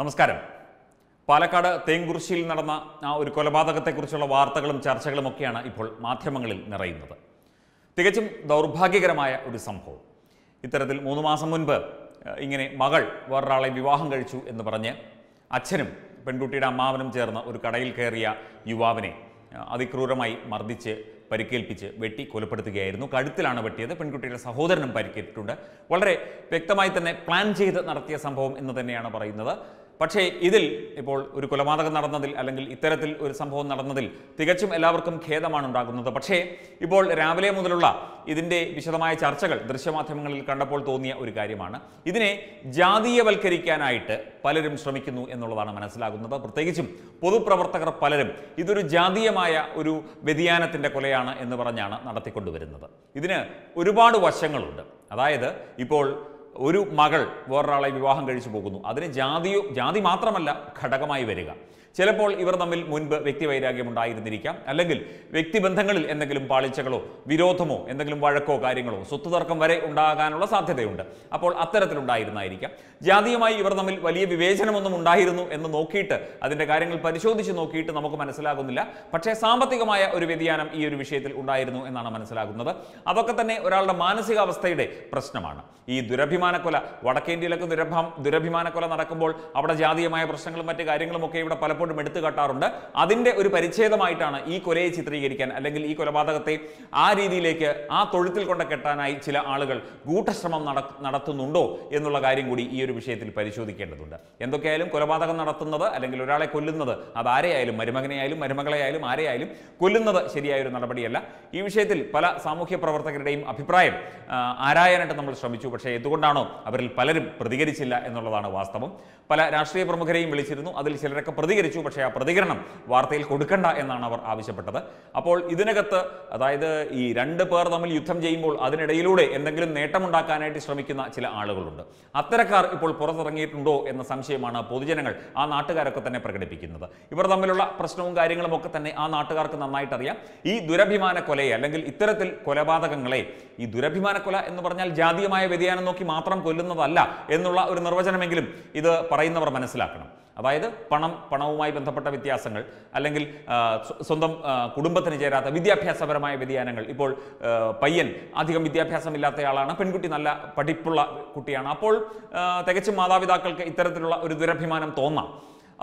നമസ്കാരം. പാലക്കാട് തേങ്കുറിശ്ശിയിൽ നടന്ന ആ ഒരു കൊലപാതകത്തെക്കുറിച്ചുള്ള വാർത്തകളും ചർച്ചകളും ഒക്കെയാണ് ഇപ്പോൾ മാധ്യമങ്ങളിൽ നിറയുന്നത്. തികച്ചും ദൗർഭാഗ്യകരമായ ഒരു സംഭവം. ഇത്തരത്തിൽ മൂന്ന് മാസം മുൻപ് ഇങ്ങനെ മകൾ വേറൊരാളെ വിവാഹം കഴിച്ചു എന്ന് പറഞ്ഞ് അച്ഛനും പെൺകുട്ടിയുടെ അമ്മാവനും ചേർന്ന് ഒരു കടയിൽ കയറിയ യുവാവിനെ അതിക്രൂരമായി മർദ്ദിച്ച് പരിക്കേൽപ്പിച്ച് വെട്ടി കൊലപ്പെടുത്തുകയായിരുന്നു. കഴുത്തിലാണ് വെട്ടിയത്. പെൺകുട്ടിയുടെ സഹോദരനും പരിക്കേറ്റിട്ടുണ്ട്. വളരെ വ്യക്തമായി തന്നെ പ്ലാൻ ചെയ്ത് നടത്തിയ സംഭവം എന്ന് തന്നെയാണ് പറയുന്നത്. പക്ഷേ ഇതിൽ ഇപ്പോൾ ഒരു കൊലപാതകം നടന്നതിൽ അല്ലെങ്കിൽ ഇത്തരത്തിൽ ഒരു സംഭവം നടന്നതിൽ തികച്ചും എല്ലാവർക്കും ഖേദമാണ് ഉണ്ടാകുന്നത്. പക്ഷേ ഇപ്പോൾ രാവിലെ മുതലുള്ള ഇതിന്റെ വിശദമായ ചർച്ചകൾ ദൃശ്യമാധ്യമങ്ങളിൽ കണ്ടപ്പോൾ തോന്നിയ ഒരു കാര്യമാണ്. ഇതിനെ ജാതീയവൽക്കരിക്കാനായിട്ട് പലരും ശ്രമിക്കുന്നു എന്നുള്ളതാണ് മനസ്സിലാകുന്നത്. പ്രത്യേകിച്ചും പൊതുപ്രവർത്തകർ പലരും ഇതൊരു ജാതീയമായ ഒരു വ്യതിയാനത്തിന്റെ കൊലയാണ് എന്ന് പറഞ്ഞാണ് നടത്തിക്കൊണ്ടുവരുന്നത്. ഇതിന് ഒരുപാട് വശങ്ങളുണ്ട്. അതായത് ഇപ്പോൾ ഒരു മകൾ വേറൊരാളെ വിവാഹം കഴിച്ചു പോകുന്നു. അതിന് ജാതിയോ ജാതി മാത്രമല്ല ഘടകമായി വരിക. ചിലപ്പോൾ ഇവർ തമ്മിൽ മുൻപ് വ്യക്തിവൈരാഗ്യം ഉണ്ടായിരുന്നിരിക്കാം. അല്ലെങ്കിൽ വ്യക്തിബന്ധങ്ങളിൽ എന്തെങ്കിലും പാളിച്ചകളോ വിരോധമോ എന്തെങ്കിലും വഴക്കോ കാര്യങ്ങളോ സ്വത്ത് തർക്കം വരെ ഉണ്ടാകാനുള്ള സാധ്യതയുണ്ട്. അപ്പോൾ അത്തരത്തിലുണ്ടായിരുന്നായിരിക്കാം. ജാതീയമായി ഇവർ തമ്മിൽ വലിയ വിവേചനമൊന്നും ഉണ്ടായിരുന്നു എന്ന് നോക്കിയിട്ട് അതിന്റെ കാര്യങ്ങൾ പരിശോധിച്ച് നോക്കിയിട്ട് നമുക്ക് മനസ്സിലാകുന്നില്ല. പക്ഷേ സാമ്പത്തികമായ ഒരു വ്യതിയാനം ഈ ഒരു വിഷയത്തിൽ ഉണ്ടായിരുന്നു എന്നാണ് മനസ്സിലാകുന്നത്. അതൊക്കെ തന്നെ ഒരാളുടെ മാനസികാവസ്ഥയുടെ പ്രശ്നമാണ്. ഈ ദുരഭിമാനക്കൊല വടക്കേന്ത്യയിലൊക്കെ ദുരഭം ദുരഭിമാനക്കൊല നടക്കുമ്പോൾ അവിടെ ജാതീയമായ പ്രശ്നങ്ങളും മറ്റു കാര്യങ്ങളും ഒക്കെ ഇവിടെ പലപ്പോഴും എടുത്തു കാട്ടാറുണ്ട്. അതിന്റെ ഒരു പരിച്ഛേദമായിട്ടാണ് ഈ കൊലയെ ചിത്രീകരിക്കാൻ അല്ലെങ്കിൽ ഈ കൊലപാതകത്തെ ആ രീതിയിലേക്ക് ആ തൊഴുത്തിൽ കൊണ്ട് കെട്ടാനായി ചില ആളുകൾ ഗൂഢശ്രമം നട നടത്തുന്നുണ്ടോ എന്നുള്ള കാര്യം കൂടി ഈ ഒരു വിഷയത്തിൽ പരിശോധിക്കേണ്ടതുണ്ട്. എന്തൊക്കെയായാലും കൊലപാതകം നടത്തുന്നത് അല്ലെങ്കിൽ ഒരാളെ കൊല്ലുന്നത് അത് ആരെയായാലും മരുമകനെയായാലും മരുമകളെയായാലും ആരെയായാലും കൊല്ലുന്നത് ശരിയായ ഒരു നടപടിയല്ല. ഈ വിഷയത്തിൽ പല സാമൂഹ്യ പ്രവർത്തകരുടെയും അഭിപ്രായം ആരായാനായിട്ട് നമ്മൾ ശ്രമിച്ചു. പക്ഷേ എന്തുകൊണ്ടാണോ അവരിൽ പലരും പ്രതികരിച്ചില്ല എന്നുള്ളതാണ് വാസ്തവം. പല രാഷ്ട്രീയ പ്രമുഖരെയും വിളിച്ചിരുന്നു. അതിൽ ചിലരൊക്കെ പ്രതികരിച്ചു പക്ഷേ ആ പ്രതികരണം വാർത്തയിൽ കൊടുക്കണ്ട എന്നാണ് അവർ ആവശ്യപ്പെട്ടത്. അപ്പോൾ ഇതിനകത്ത് അതായത് ഈ രണ്ട് പേർ തമ്മിൽ യുദ്ധം ചെയ്യുമ്പോൾ അതിനിടയിലൂടെ എന്തെങ്കിലും നേട്ടമുണ്ടാക്കാനായിട്ട് ശ്രമിക്കുന്ന ചില ആളുകളുണ്ട്. അത്തരക്കാർ ഇപ്പോൾ പുറത്തിറങ്ങിയിട്ടുണ്ടോ എന്ന സംശയമാണ് പൊതുജനങ്ങൾ ആ നാട്ടുകാരൊക്കെ തന്നെ പ്രകടിപ്പിക്കുന്നത്. ഇവർ തമ്മിലുള്ള പ്രശ്നവും കാര്യങ്ങളും ഒക്കെ തന്നെ ആ നാട്ടുകാർക്ക് നന്നായിട്ട് അറിയാം ഈ ദുരഭിമാന കൊലയെ അല്ലെങ്കിൽ ഇത്തരത്തിൽ കൊലപാതകങ്ങളെ ഈ ദുരഭിമാന കൊല എന്ന് പറഞ്ഞാൽ ജാതീയമായ വ്യതിയാനം നോക്കി മാത്രം കൊല്ലുന്നതല്ല എന്നുള്ള ഒരു നിർവചനമെങ്കിലും ഇത് പറയുന്നവർ മനസ്സിലാക്കണം. അതായത് പണം പണവുമായി ബന്ധപ്പെട്ട വ്യത്യാസങ്ങൾ അല്ലെങ്കിൽ സ്വന്തം കുടുംബത്തിന് ചേരാത്ത വിദ്യാഭ്യാസപരമായ വ്യതിയാനങ്ങൾ. ഇപ്പോൾ പയ്യൻ അധികം വിദ്യാഭ്യാസമില്ലാത്തയാളാണ് പെൺകുട്ടി നല്ല പഠിപ്പുള്ള കുട്ടിയാണ്. അപ്പോൾ തികച്ചും മാതാപിതാക്കൾക്ക് ഇത്തരത്തിലുള്ള ഒരു ദുരഭിമാനം തോന്നാം.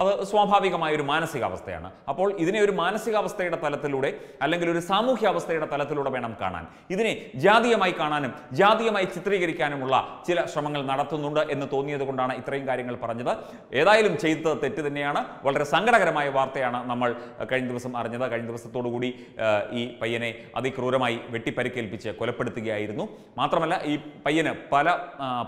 അത് സ്വാഭാവികമായ ഒരു മാനസികാവസ്ഥയാണ്. അപ്പോൾ ഇതിനെ ഒരു മാനസികാവസ്ഥയുടെ തലത്തിലൂടെ അല്ലെങ്കിൽ ഒരു സാമൂഹ്യാവസ്ഥയുടെ തലത്തിലൂടെ വേണം കാണാൻ. ഇതിനെ ജാതീയമായി കാണാനും ജാതീയമായി ചിത്രീകരിക്കാനുമുള്ള ചില ശ്രമങ്ങൾ നടത്തുന്നുണ്ട് എന്ന് തോന്നിയത് കൊണ്ടാണ് ഇത്രയും കാര്യങ്ങൾ പറഞ്ഞത്. ഏതായാലും ചെയ്തത് തെറ്റ് തന്നെയാണ്. വളരെ സങ്കടകരമായ വാർത്തയാണ് നമ്മൾ കഴിഞ്ഞ ദിവസം അറിഞ്ഞത്. കഴിഞ്ഞ ദിവസത്തോടു കൂടി ഈ പയ്യനെ അതിക്രൂരമായി വെട്ടിപ്പരിക്കേൽപ്പിച്ച് കൊലപ്പെടുത്തുകയായിരുന്നു. മാത്രമല്ല ഈ പയ്യന് പല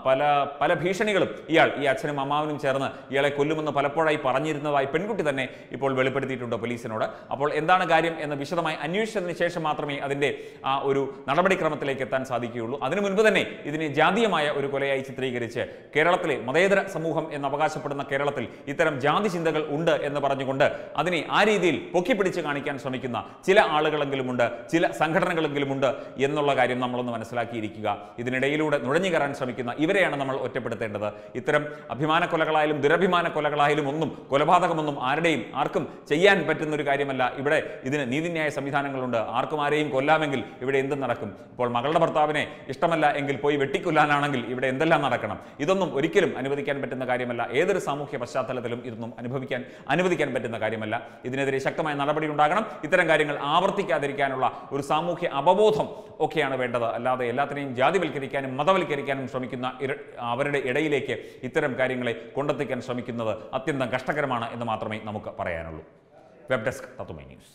പല പല ഭീഷണികളും ഇയാൾ ഈ അച്ഛനും അമ്മാവനും ചേർന്ന് ഇയാളെ കൊല്ലുമെന്ന് പലപ്പോഴായി പറഞ്ഞിരുന്നതായി പെൺകുട്ടി തന്നെ ഇപ്പോൾ വെളിപ്പെടുത്തിയിട്ടുണ്ട് പോലീസിനോട്? അപ്പോൾ എന്താണ് കാര്യം എന്ന് വിശദമായി അന്വേഷിച്ചതിന് ശേഷം മാത്രമേ അതിന്റെ ആ ഒരു നടപടിക്രമത്തിലേക്ക് എത്താൻ സാധിക്കുകയുള്ളൂ. അതിനു മുൻപ് തന്നെ ഇതിനെ ജാതീയമായ ഒരു കൊലയായി ചിത്രീകരിച്ച് കേരളത്തിലെ മതേതര സമൂഹം എന്ന് അവകാശപ്പെടുന്ന കേരളത്തിൽ ഇത്തരം ജാതി ചിന്തകൾ ഉണ്ട് എന്ന് പറഞ്ഞുകൊണ്ട് അതിനെ ആ രീതിയിൽ പൊക്കിപ്പിടിച്ച് കാണിക്കാൻ ശ്രമിക്കുന്ന ചില ആളുകളെങ്കിലുമുണ്ട് ചില സംഘടനകളെങ്കിലുമുണ്ട് എന്നുള്ള കാര്യം നമ്മളൊന്ന് മനസ്സിലാക്കിയിരിക്കുക. ഇതിനിടയിലൂടെ നുഴഞ്ഞു കയറാൻ ശ്രമിക്കുന്ന ഇവരെയാണ് നമ്മൾ ഒറ്റപ്പെടുത്തേണ്ടത്. ഇത്തരം അഭിമാന കൊലകളായാലും ദുരഭിമാന കൊലകളായാലും ഒന്നും കൊലപാതകമൊന്നും ആരുടെയും ആർക്കും ചെയ്യാൻ പറ്റുന്ന ഒരു കാര്യമല്ല. ഇവിടെ ഇതിന് നീതിന്യായ സംവിധാനങ്ങളുണ്ട്. ആർക്കും ആരെയും കൊല്ലാമെങ്കിൽ ഇവിടെ എന്തും നടക്കും? ഇപ്പോൾ മകളുടെ ഭർത്താവിനെ ഇഷ്ടമല്ല എങ്കിൽ പോയി വെട്ടിക്കൊല്ലാനാണെങ്കിൽ ഇവിടെ എന്തെല്ലാം നടക്കണം? ഇതൊന്നും ഒരിക്കലും അനുവദിക്കാൻ പറ്റുന്ന കാര്യമല്ല. ഏതൊരു സാമൂഹ്യ പശ്ചാത്തലത്തിലും ഇതൊന്നും അനുഭവിക്കാൻ അനുവദിക്കാൻ പറ്റുന്ന കാര്യമല്ല. ഇതിനെതിരെ ശക്തമായ നടപടി ഉണ്ടാകണം. ഇത്തരം കാര്യങ്ങൾ ആവർത്തിക്കാതിരിക്കാനുള്ള ഒരു സാമൂഹ്യ അവബോധം ഒക്കെയാണ് വേണ്ടത്. അല്ലാതെ എല്ലാത്തിനെയും ജാതിവൽക്കരിക്കാനും മതവൽക്കരിക്കാനും ശ്രമിക്കുന്ന അവരുടെ ഇടയിലേക്ക് ഇത്തരം കാര്യങ്ങളെ കൊണ്ടെത്തിക്കാൻ ശ്രമിക്കുന്നത് അത്യന്തം കഷ്ടകരമാണ് എന്ന് മാത്രമേ നമുക്ക് പറയാനുള്ളൂ. വെബ് ഡെസ്ക് തത്തുമൈ ന്യൂസ്